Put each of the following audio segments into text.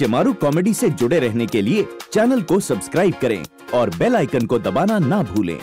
Shemaroo comedy से जुड़े रहने के लिए चैनल को सब्सक्राइब करें और बेल आइकन को दबाना ना भूलें।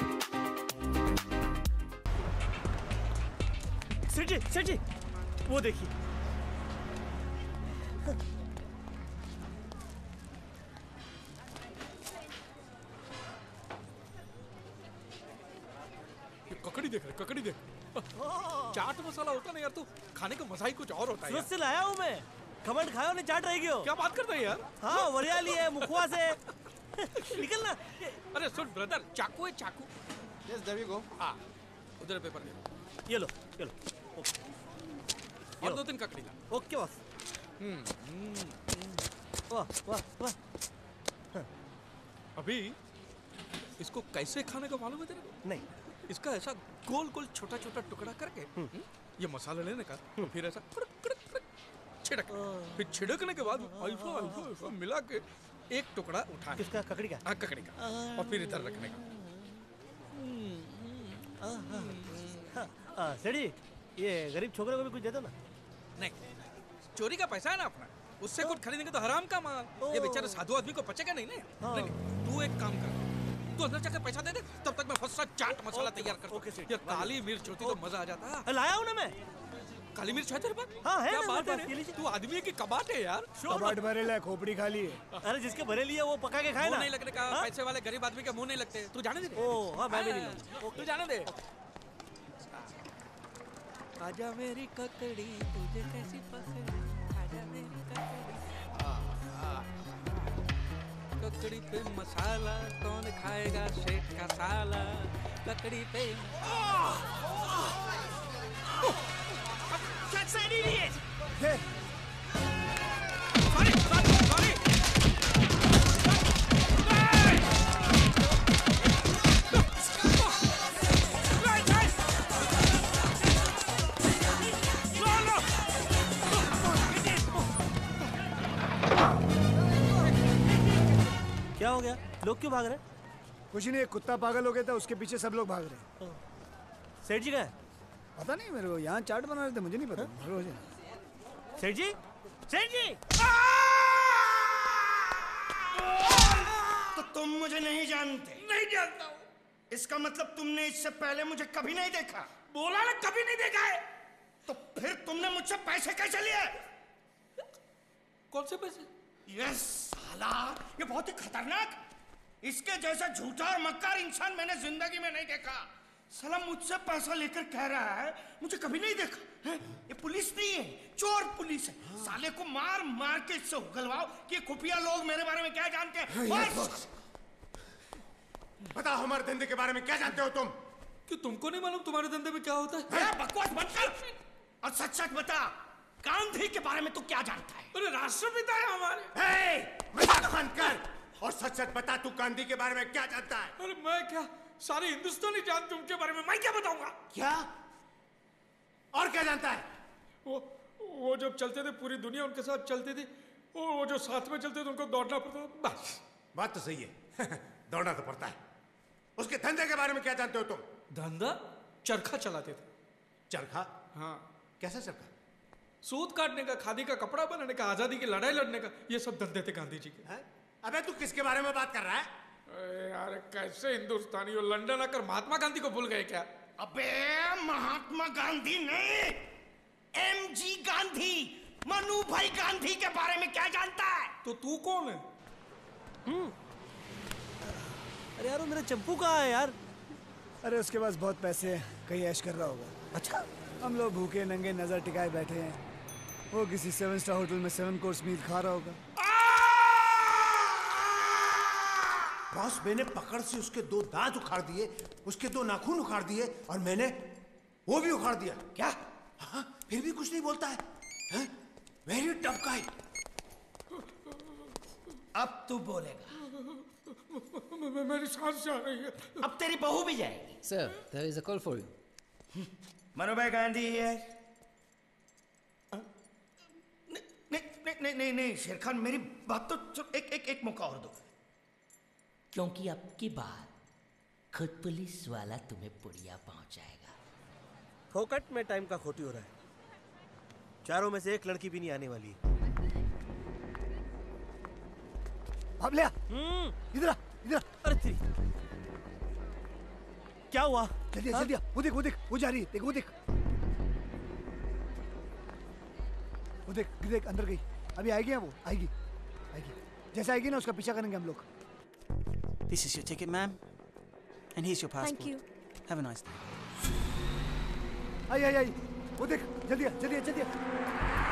हैं यार हाँ मुखवा से। निकल ना। अरे सुन ब्रदर चाकू है चाकू। There we go. हाँ उधर पेपर दे ये लो ये लो। ओके और दो तीन ककड़ी ला ओके बॉस। वाह वाह वाह। अभी इसको कैसे खाने का मालूम है तेरे को? नहीं। इसका ऐसा गोल गोल छोटा छोटा टुकड़ा करके हम्म, ये मसाला लेने का फिर ऐसा कड़क, कड़क, छिड़क। फिर छिड़कने के बाद अल्फ़ा अल्फ़ा अल्फ़ा मिला के एक टुकड़ा उठा किसका? ककड़ी का? हाँ ककड़ी का। और फिर इधर रखने का। हाँ, हाँ, जी ये गरीब छोकरे को भी कुछ दे दो ना? नहीं चोरी का पैसा है ना अपना। उससे कुछ खरीदेंगे तो हराम का माल। ये बेचारे साधु आदमी को पचेगा नहीं ना? हाँ। तू एक काम कर। तू अंदर जाकर पैसा दे दे तब तक मैं फ़र्स्ट चाट मसाला तैयार कर ये काली मिर्च होती तो मज़ा आ जाता। लाया हूँ ना मैं। काली मिर्च है तेरे पास हाँ, है क्या बात है। तू आदमी है कि कबाट है यार कबाट भरेला खोपड़ी खाली है अरे जिसके भरे लिए वो पका के खाए ना नहीं लगने का हाँ? पैसे वाले गरीब आदमी के मुँह नहीं लगते तू जाने दे ओ, हाँ, मैं भी नहीं तू जाने दे आजा मेरी ककड़ी तुझे कैसी पसंद आजा मेरी ककड़ी ककड़ी पे मसाला कौन खाएगा शेख का साला ककड़ी पे लोग क्यों भाग रहे कुछ नहीं एक कुत्ता पागल हो गया था उसके पीछे सब लोग भाग रहे सेठ जी का है? पता नहीं मेरे को यहाँ चाट बना रहे थे मुझे नहीं पता। रोज सेठ जी? सेठ जी? तो तुम मुझे नहीं जानते। नहीं जानता हूँ। इसका मतलब तुमने इससे पहले मुझे कभी नहीं देखा। बोला ना कभी नहीं देखा है। तो फिर तुमने मुझसे पैसे कैसे लिए? कौन से पैसे? यस साला ये बहुत ही खतरनाक इसके जैसा झूठा और मक्कार इंसान मैंने ज़िंदगी में नहीं देखा। साला मुझसे पैसा लेकर कह रहा है मुझे कभी नहीं देखा है? ये पुलिस नहीं है चोर पुलिस है। साले को मार मार के इससे उगलवाओ कि खुफिया लोग मेरे बारे में क्या जानते हैं? बस! बताओ हमारे धंधे के बारे में क्या जानते हो तुम? क्यों तुमको नहीं मालूम तुम्हारे धंधे में क्या होता है? है, बकवास बंद कर। और सच सच बता गांधी के बारे में तू क्या जानता है? अरे राष्ट्रपिता है हमारे। मज़ाक बंद कर। और सच सच बता तू गांधी के बारे में क्या जानता है? अरे मैं क्या? सारे हिंदुस्तानी जानते उनके बारे में। मैं क्या बताऊँगा? क्या? और क्या जानता है? वो वो जब चलते थे पूरी दुनिया उनके साथ चलती थी वो वो जो साथ में चलते थे उनको दौड़ना पड़ता था। बस। बात तो सही है। दौड़ना तो पड़ता है। उसके धंधे के बारे में क्या जानते हो तुम? धंधा? चरखा चलाते थे। चरखा? हाँ। कैसा चरखा? सूत काटने का खादी का कपड़ा बनाने का आज़ादी की लड़ाई लड़ने का ये सब धंधे थे गांधी जी के। है? अबे तू किसके बारे में बात कर रहा है? अरे यार कैसे हिंदुस्तानी हो? लंदन आकर महात्मा गांधी को भूल गए क्या? अबे महात्मा गांधी नहीं। एम जी गांधी मनु भाई गांधी के बारे में क्या जानता है? तो तू कौन है? अरे यार मेरा चंपू कहाँ है यार? अरे उसके पास बहुत पैसे हैं। कहीं ऐश कर रहा होगा। अच्छा। हम लोग भूखे नंगे नज़र टिकाए बैठे हैं। वो किसी सेवन स्टार होटल में सेवन कोर्स मील खा रहा होगा। बॉस मैंने पकड़ से उसके दो दांत उखाड़ दिए उसके दो नाखून उखाड़ दिए और मैंने वो भी उखाड़ दिया। क्या? हाँ फिर भी कुछ नहीं बोलता है? वेरी टफ गाय अब तू बोलेगा। मेरी सांस जा रही है। अब तेरी बहू भी जाएगी। Sir, there is a call for you. Manu भाई गांधी है नहीं नहीं नहीं नहीं नहीं शेर खान मेरी बात तो एक एक एक मौका और दो। क्योंकि अब की बार खुद पुलिस वाला तुम्हें पुड़िया पहुंचाएगा। फोकट में टाइम का खोटी हो रहा है। चारों में से एक लड़की भी नहीं आने वाली बाबलिया इधर इधर अरे तेरी। क्या हुआ? जल्दी हाँ? जल्दी वो देख वो देख वो जा रही है। देख वो देख। वो देख देख अंदर गई। अभी आएगी ना वो? आएगी। आएगी। जैसे आएगी ना उसका पीछा करेंगे हम लोग। This is your ticket, ma'am. And here's your passport. Thank you. Have a nice day. आई आई आई वो देख जल्दी आ जल्दी आ जल्दी आ जल्दी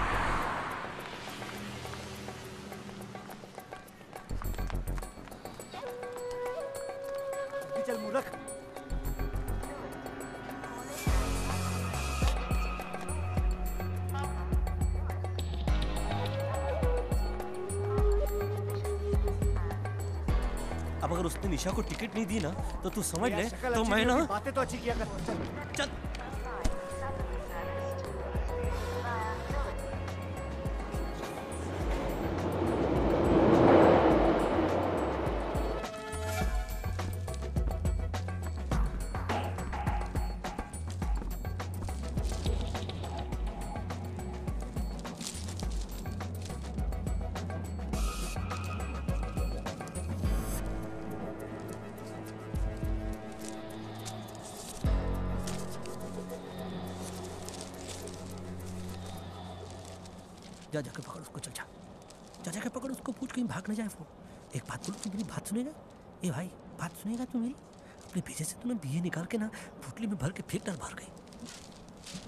अब अगर उसने निशा को टिकट नहीं दी ना तो तू समझ ले। तो मैं ना बातें तो अच्छी किया कर। चल। सुनेगा? ए भाई बात सुनेगा तू मेरी? अपने भेजे से तूने बिये निकाल के ना पुटली में भर के फेंक डाल बाहर गई।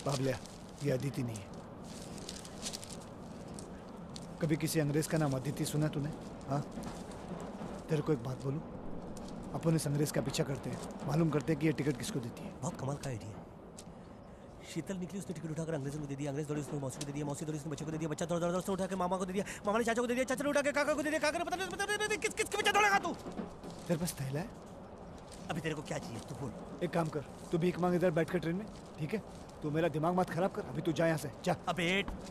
बाबलिया ये अदिति नहीं है। कभी किसी अंग्रेज़ का नाम अदिति सुना तूने? हाँ? तेरे को एक बात बोलूँ? अपन इस अंग्रेज़ का पीछा करते हैं। मालूम करते हैं कि ये टिकट किसको देती है। बहुत कमाल का आइडिया शीतल निकली उसने टिकट उठाकर अंग्रेज़ों को दे दिया अंग्रेज़ दौड़े उसने मौसी को दे दिया मौसी दौड़ी उसने बच्चे को दे दिया बच्चा दौड़ दौड़ उसने उठा के मामा को दे दिया मामा ने चाचा को दे दिया चाचा ने उठा के काका को दे दिया काका ने पता नहीं पता नहीं किस किस के बच्चा दौड़ेगा तू? तेरे पास थैला है? अभी तेरे को क्या चाहिए तू बोल। एक काम कर तू भीख मांग इधर बैठ कर ट्रेन में ठीक है? तू मेरा दिमाग मत खराब कर अभी तू जा यहाँ से जा। अबे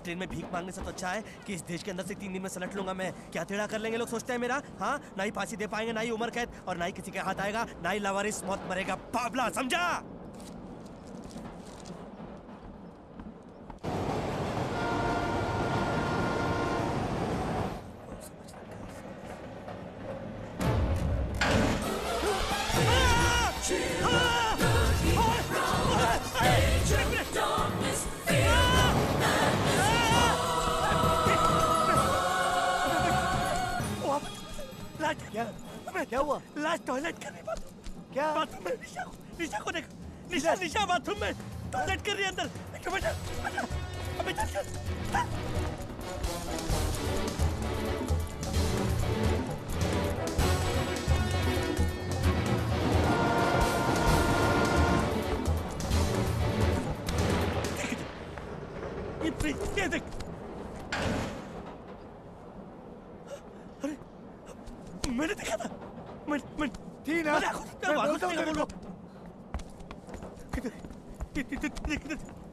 ट्रेन में भीख मांगने से तो अच्छा है कि इस देश के अंदर से तीन दिन में सलट लूँगा मैं। क्या तेड़ा कर लेंगे लोग सोचते हैं मेरा? हाँ? ना ही फांसी दे पाएँगे ना ही उम्र कैद और ना ही किसी के हाथ आएगा ना ही लावारिस मौत मरेगा बाबला समझा? क्या हुआ? लास्ट टॉयलेट कर रही बात क्या? बाथरूम में निशा को निशा को देख। निशा निशा बाथरूम में टॉयलेट कर रही है अंदर। बेटा बेटा बेटा अबे चल चल। चल। ये देख ये देख अरे मैंने देखा था मैं मैं थी ना मैंने आँखों से- मैं आँखों बोलता से हूँ देखा, तेरे बोलो। को किधर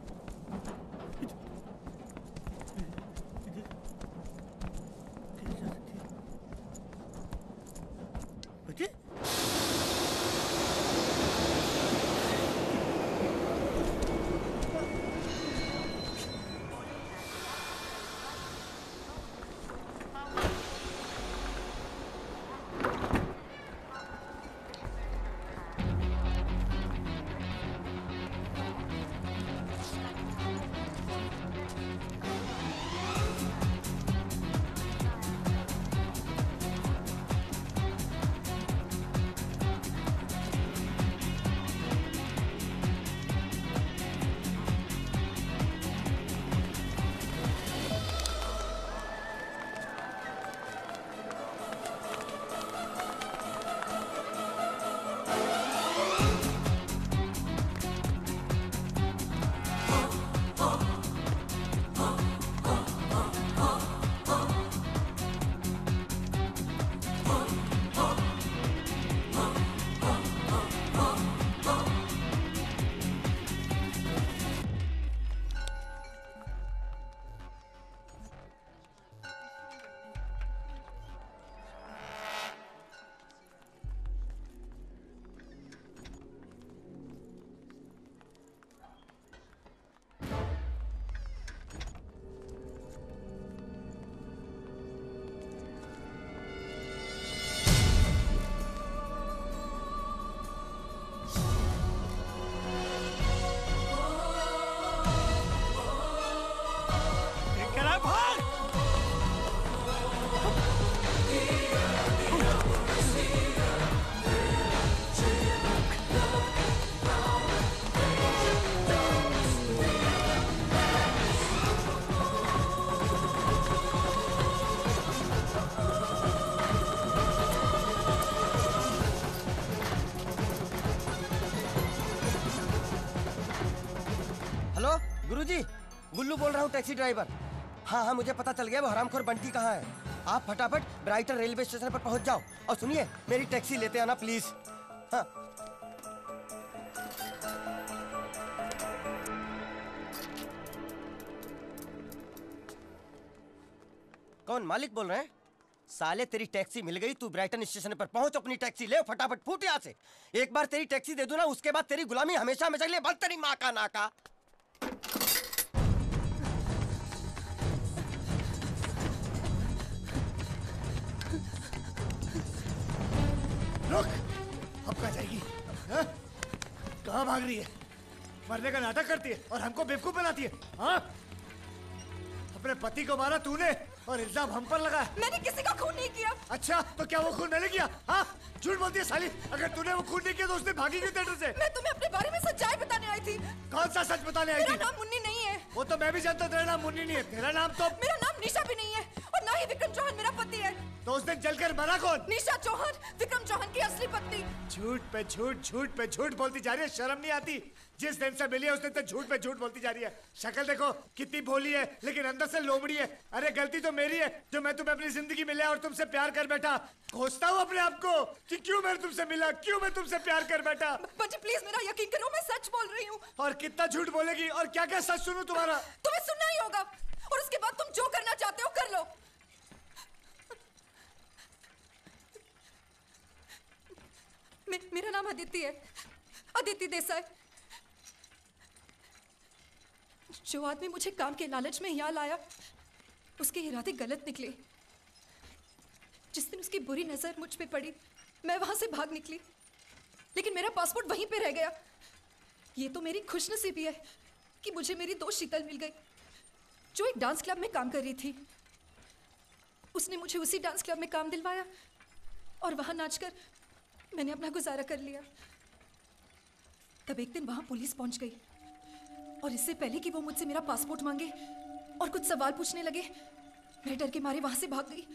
बबलू बोल रहा हूँ, टैक्सी ड्राइवर। हाँ हाँ मुझे पता चल गया, वो हरामखोर बंटी कहाँ है। आप फटाफट ब्राइटन रेलवे स्टेशन पर पहुँच जाओ और सुनिए, मेरी टैक्सी लेते आना, प्लीज़। हाँ। कौन मालिक बोल रहे हैं? साले, तेरी टैक्सी मिल गई, तू ब्राइटन स्टेशन पर पहुँच, अपनी टैक्सी ले, फटाफट फूट यहाँ से। एक बार तेरी टैक्सी दे दू ना, उसके बाद तेरी गुलामी हमेशा हमेशा के लिए बंद, तेरी माँ का नाका। रुक अब कहाँ जाएगी? हाँ? कहाँ भाग रही है? मरने का नाटक करती है और हमको बेवकूफ़ बनाती है। हाँ? अपने पति को मारा तूने और इल्ज़ाम हम पर लगा मैंने किसी का खून नहीं किया। अच्छा तो क्या वो खून मैंने किया? हाँ? झूठ बोलती है साली। अगर तूने वो खून नहीं किया तो उसने भागी क्यों थिएटर से? मैं तुम्हें अपने बारे में सच्चाई बताने आई थी। कौन सा सच बताने आई थी? नाम मुन्नी नहीं है। वो तो मैं भी जानता हूँ, तेरा नाम मुन्नी नहीं है। तेरा नाम तो मेरा नाम निशा भी नहीं है। और ना ही विक्रम चौहान मेरा पति है। तो उस दिन जलकर मरा कौन? निशा चौहान विक्रम चौहान की असली पत्नी। झूठ पे झूठ झूठ पे झूठ बोलती जा रही है शर्म नहीं आती। जिस दिन से मिली है उस दिन तक झूठ पे झूठ बोलती जा रही है। शक्ल देखो कितनी भोली है लेकिन अंदर से लोमड़ी है। अरे गलती तो मेरी है जो मैं तुम्हें अपनी ज़िंदगी में लिया और तुमसे प्यार कर बैठा। खोजता हूँ अपने आप को कि क्यों मैं तुमसे मिला क्यों मैं तुमसे प्यार कर बैठा। बंटी प्लीज़ मेरा यकीन करो मैं सच बोल रही हूँ। और कितना झूठ बोलेगी और क्या क्या सच सुनूं तुम्हारा? तुम्हें सुनना ही होगा। और उसके बाद तुम जो करना चाहते हो कर लो। मेरा नाम अदिति है। अदिति देसाई। जो आदमी मुझे काम के लालच में यहाँ लाया, उसके इरादे गलत निकले। जिस दिन उसकी बुरी नज़र मुझ पे पड़ी, मैं वहाँ से भाग निकली। लेकिन मेरा पासपोर्ट वहीं पे रह गया। ये तो मेरी खुशनसीबी है कि मुझे मेरी दोस्त शीतल मिल गई। जो एक डांस क्लब में काम कर रही थी, उसने मुझे उसी डांस क्लब में काम दिलवाया। और वहाँ नाचकर मैंने अपना गुजारा कर लिया। तब एक दिन वहाँ पुलिस पहुँच गई और इससे पहले कि वो मुझसे मेरा पासपोर्ट मांगे और कुछ सवाल पूछने लगे, मैं डर के मारे वहाँ से भाग गई।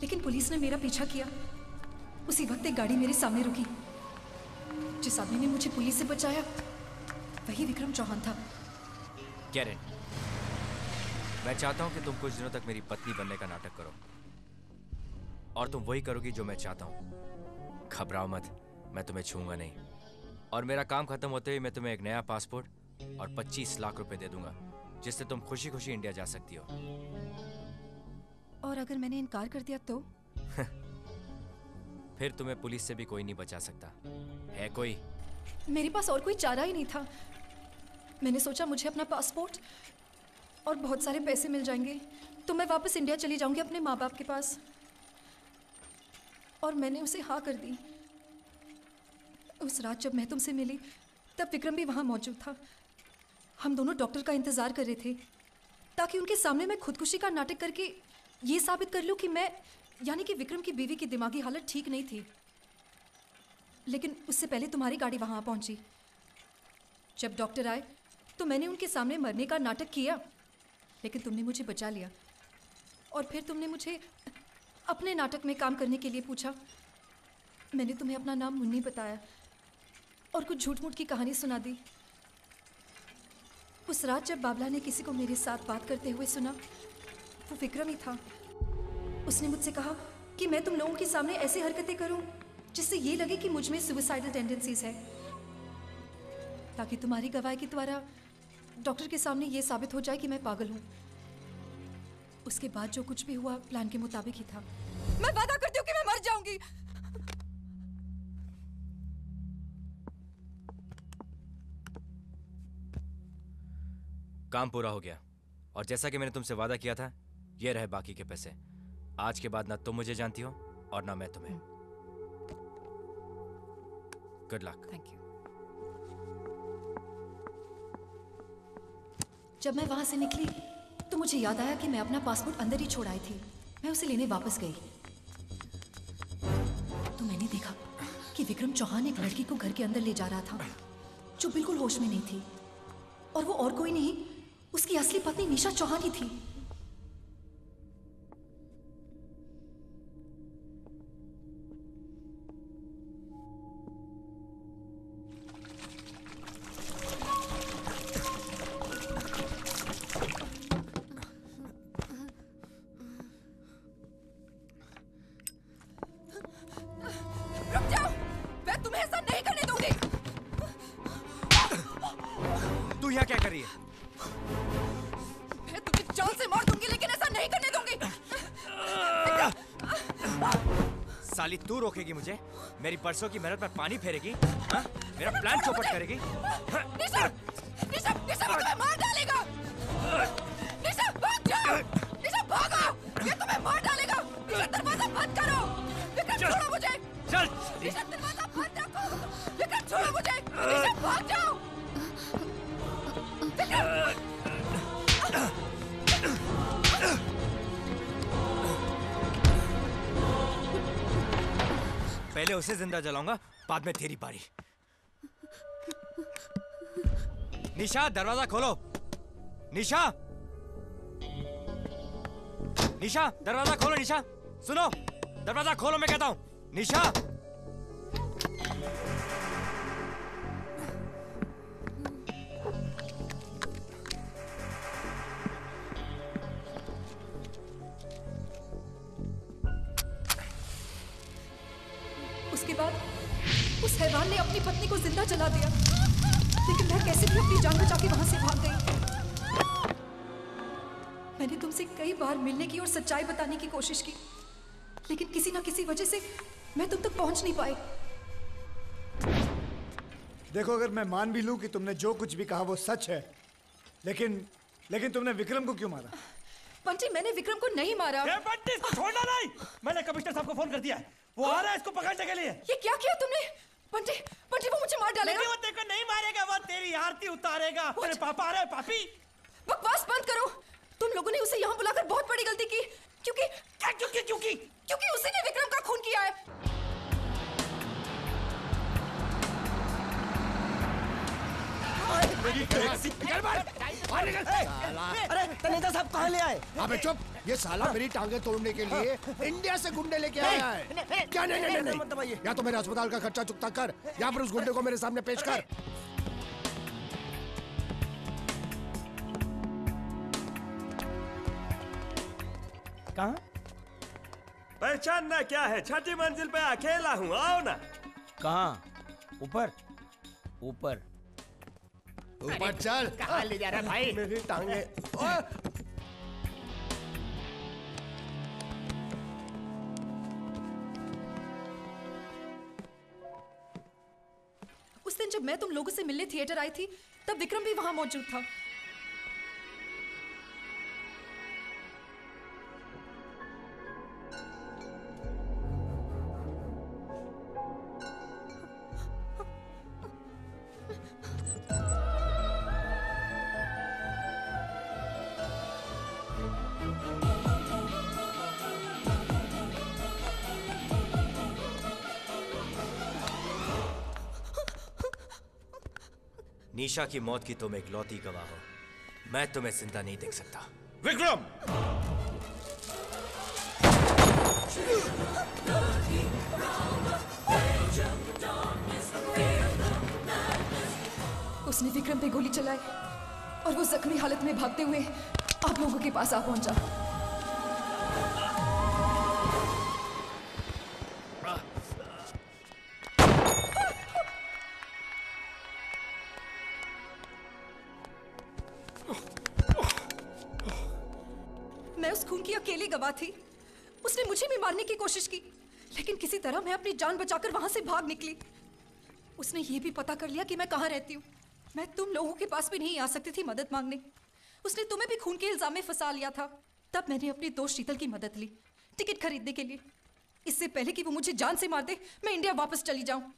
लेकिन पुलिस ने मेरा पीछा किया। उसी वक्त एक गाड़ी मेरे सामने रुकी। जिस आदमी ने मुझे पुलिस से बचाया, वही विक्रम चौहान था। कैरेन, मैं चाहता हूँ कि तुम कुछ दिनों तक मेरी पत्नी बनने का नाटक करो। और तुम वही करोगी जो मैं चाहता हूँ। घबराओ मत मैं तुम्हें छूँगा नहीं। और मेरा काम खत्म होते ही मैं तुम्हें एक नया पासपोर्ट और 25 लाख रुपए दे दूँगा जिससे तुम खुशी खुशी इंडिया जा सकती हो। और अगर मैंने इनकार कर दिया तो? फिर तुम्हें पुलिस से भी कोई नहीं बचा सकता। है कोई? मेरे पास और कोई चारा ही नहीं था। मैंने सोचा मुझे अपना पासपोर्ट और बहुत सारे पैसे मिल जाएँगे तो मैं वापस इंडिया चली जाऊँगी अपने माँ बाप के पास। और मैंने उसे हाँ कर दी। उस रात जब मैं तुमसे मिली, तब विक्रम भी वहाँ मौजूद था। हम दोनों डॉक्टर का इंतज़ार कर रहे थे, ताकि उनके सामने मैं खुदकुशी का नाटक करके ये साबित कर लूँ कि मैं, यानी कि विक्रम की बीवी की दिमागी हालत ठीक नहीं थी। लेकिन उससे पहले तुम्हारी गाड़ी वहाँ पहुँची। जब डॉक्टर आए तो मैंने उनके सामने मरने का नाटक किया, लेकिन तुमने मुझे बचा लिया। और फिर तुमने मुझे अपने नाटक में काम करने के लिए पूछा। मैंने तुम्हें अपना नाम मुन्नी बताया और कुछ झूठ मूठ की कहानी सुना दी। उस रात जब बाबला ने किसी को मेरे साथ बात करते हुए सुना, वो विक्रम ही था। उसने मुझसे कहा कि मैं तुम लोगों के सामने ऐसी हरकतें करूँ जिससे ये लगे कि मुझमें सुसाइडल टेंडेंसीज है। ताकि तुम्हारी गवाही के द्वारा डॉक्टर के सामने ये साबित हो जाए कि मैं पागल हूँ। उसके बाद जो कुछ भी हुआ प्लान के मुताबिक ही था। मैं वादा करती हूँ कि मैं मर जाऊँगी। काम पूरा हो गया। और जैसा कि मैंने तुमसे वादा किया था ये रहे बाकी के पैसे। आज के बाद ना तुम मुझे जानती हो और ना मैं तुम्हें। गुड लक थैंक यू जब मैं वहाँ से निकली तो मुझे याद आया कि मैं अपना पासपोर्ट अंदर ही छोड़ आई थी। मैं उसे लेने वापस गई। तो मैंने देखा कि विक्रम चौहान एक लड़की को घर के अंदर ले जा रहा था, जो बिल्कुल होश में नहीं थी। और वो और कोई नहीं, उसकी असली पत्नी निशा चौहान ही थी। मुझे मेरी परसों की मेहनत पर पानी फेरेगी हाँ? मेरा प्लान चौपट करेगी हाँ? उसे ज़िंदा जलाऊँगा, बाद में तेरी पारी निशा, दरवाज़ा खोलो। निशा! निशा, दरवाज़ा खोलो, निशा। सुनो, दरवाज़ा खोलो, मैं कहता हूँ। निशा! मिलने की और सच्चाई बताने की कोशिश की। लेकिन किसी ना किसी वजह से मैं तुम तक पहुँच नहीं पाई। देखो अगर मैं मान भी लूँ कि तुमने जो कुछ भी कहा वो सच है लेकिन लेकिन तुमने विक्रम को क्यों मारा? पंटी मैंने विक्रम को नहीं मारा। बंटी इसको छोड़ना नहीं! मैंने कमिश्नर साहब को फ़ोन कर दिया है। वो आ रहा है इसको पकड़ने के लिए। ये क्या किया तुमने? पंटी पंटी वो मुझे मार डालेगा। लेकिन वो तेरे को नहीं मारेगा वो तेरी आरती उतारेगा। तेरे पापा आ रहे पापी। बकवास बंद करो। तुम लोगों ने उसे यहाँ बुलाकर बहुत बड़ी गलती की। क्योंकि क्योंकि क्योंकि क्योंकि उसी ने विक्रम का खून किया है। मेरी टैक्सी अरे तनेजा साहब कहाँ ले आए? अबे चुप। ये साला मेरी टांगे तोड़ने के लिए इंडिया से गुंडे लेके आया है। क्या नहीं नहीं नहीं, नहीं। या तो मेरे अस्पताल का खर्चा चुकता कर या फिर उस गुंडे को मेरे सामने पेश कर। कहा? पहचानना क्या है? छठी मंजिल पे अकेला हूँ आओ ना। कहा? ऊपर? ऊपर। ऊपर चल। कहाँ ले जा रहा भाई? मेरी टांगे। उस दिन जब मैं तुम लोगों से मिलने थिएटर आई थी तब विक्रम भी वहाँ मौजूद था। निशा की मौत की तुम एक लौती गवाह हो। मैं तुम्हें ज़िंदा नहीं देख सकता। विक्रम! उसने विक्रम पे गोली चलाई और वो जख्मी हालत में भागते हुए आप लोगों के पास आ पहुँचा। जान बचाकर वहाँ से भाग निकली। उसने ये भी पता कर लिया कि मैं कहाँ रहती हूँ। मैं तुम लोगों के पास भी नहीं आ सकती थी मदद मांगने। उसने तुम्हें भी खून के इल्ज़ाम में फंसा लिया था। तब मैंने अपनी दोस्त शीतल की मदद ली टिकट खरीदने के लिए। इससे पहले कि वो मुझे जान से मार दे मैं इंडिया वापस चली जाऊँ।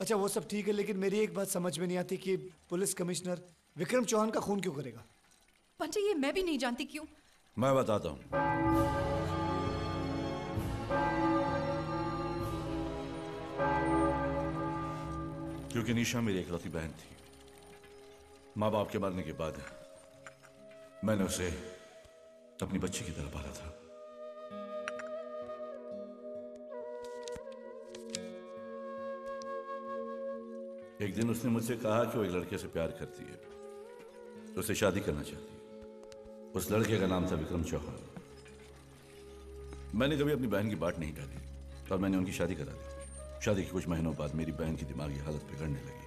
अच्छा वो सब ठीक है लेकिन मेरी एक बात समझ में नहीं आती कि पुलिस कमिश्नर विक्रम चौहान का खून क्यों करेगा? पंचे ये मैं भी नहीं जानती क्यों। मैं बताता हूँ। क्योंकि निशा मेरी इकलौती बहन थी। माँ बाप के मरने के बाद मैंने उसे अपनी बच्ची की तरह पाला था। एक दिन उसने मुझसे कहा कि वो एक लड़के से प्यार करती है। उसे शादी करना चाहती है। उस लड़के का नाम था विक्रम चौहान। मैंने कभी अपनी बहन की बात नहीं डाली और मैंने उनकी शादी करा दी। शादी के कुछ महीनों बाद मेरी बहन की दिमागी हालत बिगड़ने लगी।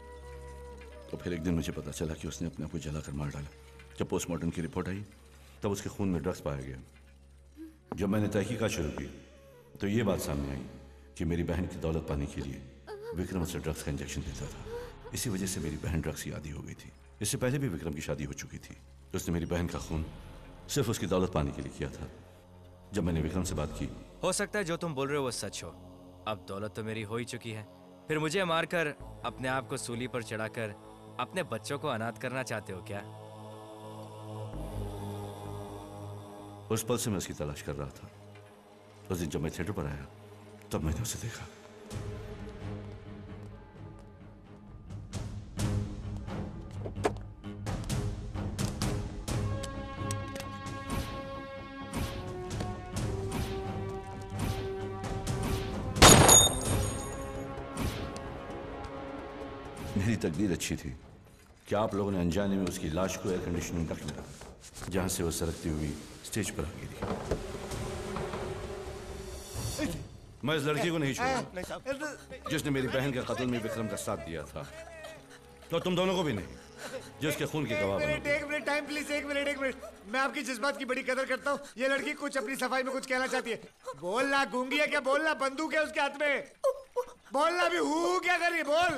तो फिर एक दिन मुझे पता चला कि उसने अपने आप को जलाकर मार डाला। जब पोस्टमार्टम की रिपोर्ट आई, तब उसके खून में ड्रग्स पाया गया जब मैंने तहकीकात शुरू की तो ये बात सामने आई कि मेरी बहन की दौलत पाने के लिए विक्रम उसे ड्रग्स का इंजेक्शन देता था। इसी वजह से मेरी बहन ड्रग्स की आदी हो गई थी। इससे पहले भी विक्रम की शादी हो चुकी थी। उसने मेरी बहन का खून सिर्फ़ उसकी दौलत पाने के लिए किया था। जब मैंने विक्रम से बात की, हो सकता है जो तुम बोल रहे हो वो सच हो। अब दौलत तो मेरी हो ही चुकी है। फिर मुझे मारकर अपने आप को सूली पर चढ़ाकर अपने बच्चों को अनाथ करना चाहते हो क्या? उस पल से मैं उसकी तलाश कर रहा था। उस दिन जब मैं थिएटर पर आया, तब मैंने उसे देखा। तकदीर अच्छी थी। कि आप लोगों ने अनजाने में उसकी लाश को एयर कंडीशनिंग तक मिला जहाँ से वो सरकती हुई स्टेज पर आ गिरी मैं इस लड़की को नहीं छोड़ा जिसने मेरी बहन के कत्ल में विक्रम का साथ दिया था। तो तुम दोनों को भी नहीं जिसके खून की गवाह एक बनो। मिनट एक मिनट टाइम प्लीज़ एक मिनट एक मिनट। मैं आपकी जज्बात की बड़ी कदर करता हूँ। ये लड़की कुछ अपनी सफ़ाई में कुछ कहना चाहती है। बोलना गूँगी है क्या? बोलना बंदूक है उसके हाथ में? बोलना भी हु क्या कर रही बोल।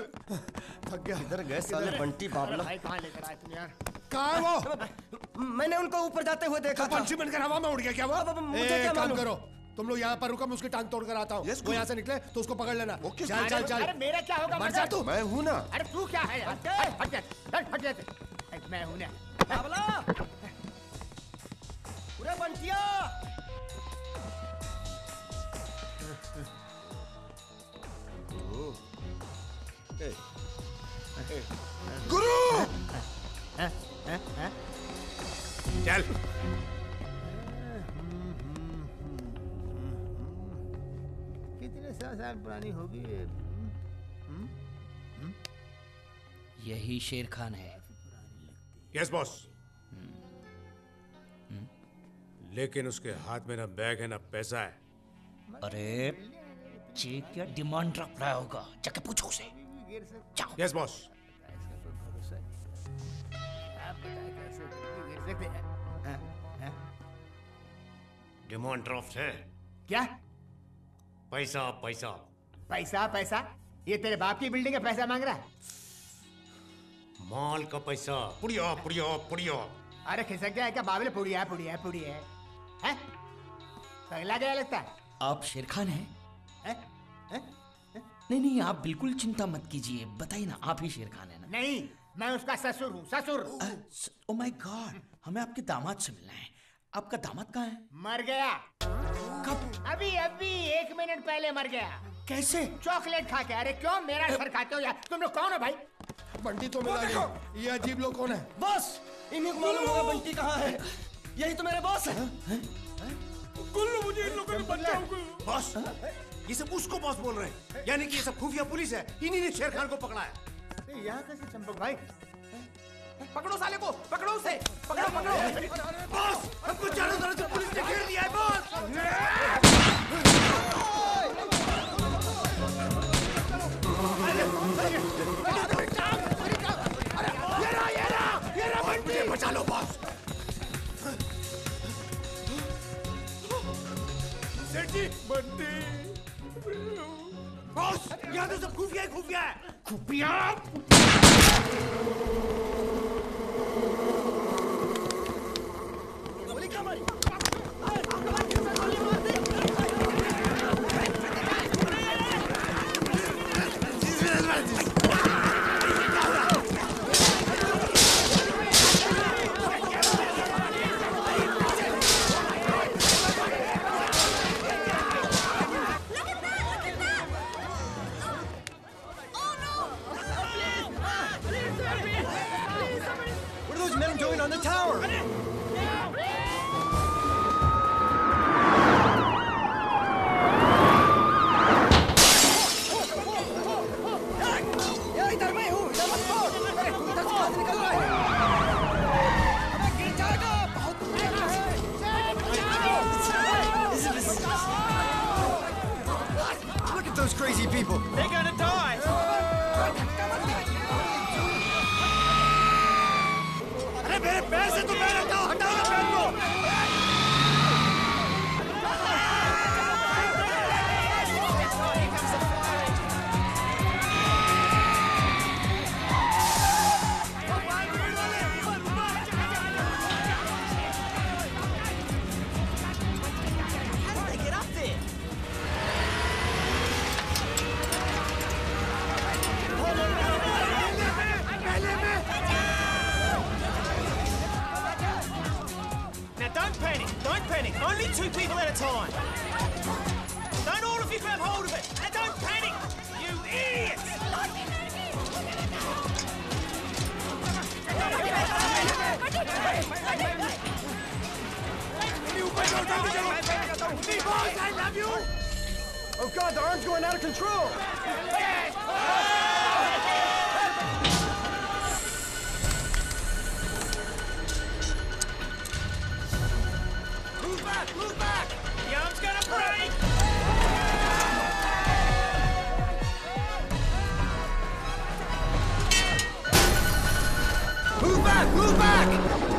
थक गया। इधर गए साले? बंटी बाबला। भाई कहाँ लेकर आए तुम यार कहाँ है वो? मैंने उनको ऊपर जाते हुए देखा था। पंछी बनकर हवा में उड़ गया क्या वो? मुझे ए, क्या काम मालूम? करो तुम लोग यहाँ पर रुको मैं उसकी टांग तोड़ कर आता हूँ। वो यहाँ से निकले तो उसको पकड़ लेना। चल चल चल। अरे मेरा क्या होगा? मर जा तू। मैं हूँ ना। अरे तू क्या है? यार हट, हट जा हट हट जा मैं हूँ ना। बाबला। पूरे बंटिया। गुरु! चल। कितने सौ साल पुरानी होगी यही शेर खान है। यस बॉस लेकिन उसके हाथ में ना बैग है ना पैसा है। अरे चेक या डिमांड रख रहा होगा जाके पूछो उसे। जाओ यस बॉस? डिमांड ड्राफ्ट है क्या? पैसा पैसा. पैसा पैसा? ये तेरे बाप की बिल्डिंग है पैसा मांग रहा है? माल का पैसा. पुड़िया पुड़िया पुड़िया अरे खिसक गया है क्या? बाबले पुड़िया पुड़िया पुड़िया है पगला गया लगता है। आप शेर खान हैं? हैं? हैं? नहीं नहीं आप बिल्कुल चिंता मत कीजिए। बताइए ना आप ही शेर खान है ना। नहीं मैं उसका ससुर हूँ ससुर ओ माय गॉड हमें आपके दामाद से मिलना है। आपका दामाद कहाँ है? मर गया। कब? अभी अभी एक मिनट पहले मर गया। कैसे? चॉकलेट खा के अरे क्यों मेरा सर खाते हो यार? तुम लोग कौन हो भाई? बंटी तो मिला नहीं। ये अजीब लोग कौन है? बस इन्हीं को मालूम होगा बंटी कहाँ है। यही तो मेरे बॉस है। कुल्लू मुझे इन लोगों ने बचाओ बॉस ये सब उसको बॉस बोल रहे हैं। यानी कि ये सब खुफिया पुलिस है। इन्हीं ने शेर खान को पकड़ा है। यहाँ कैसे चंपक भाई? पकड़ो साले को पकड़ो उसे। पकड़ो पकड़ो। बॉस हमको चारों तरफ़ से पुलिस ने घेर लिया है बॉस बचा लो बॉस सेठ जी बंटी। बॉस यहाँ तो सब खुफिया ही Move back!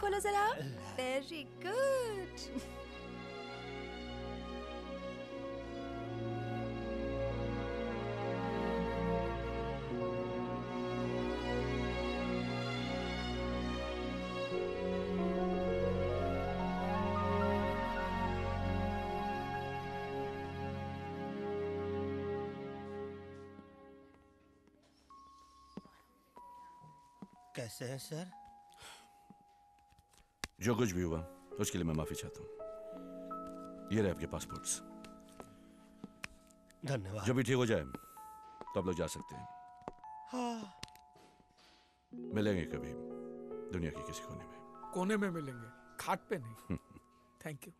खोलो जरा। वेरी गुड कैसे हैं सर? जो कुछ भी हुआ उसके लिए मैं माफ़ी चाहता हूँ। ये रहे आपके पासपोर्ट्स। धन्यवाद। जब भी ठीक हो जाए तो आप लोग जा सकते हैं। हाँ। मिलेंगे कभी दुनिया के किसी कोने में। कोने में मिलेंगे खाट पे नहीं। Thank you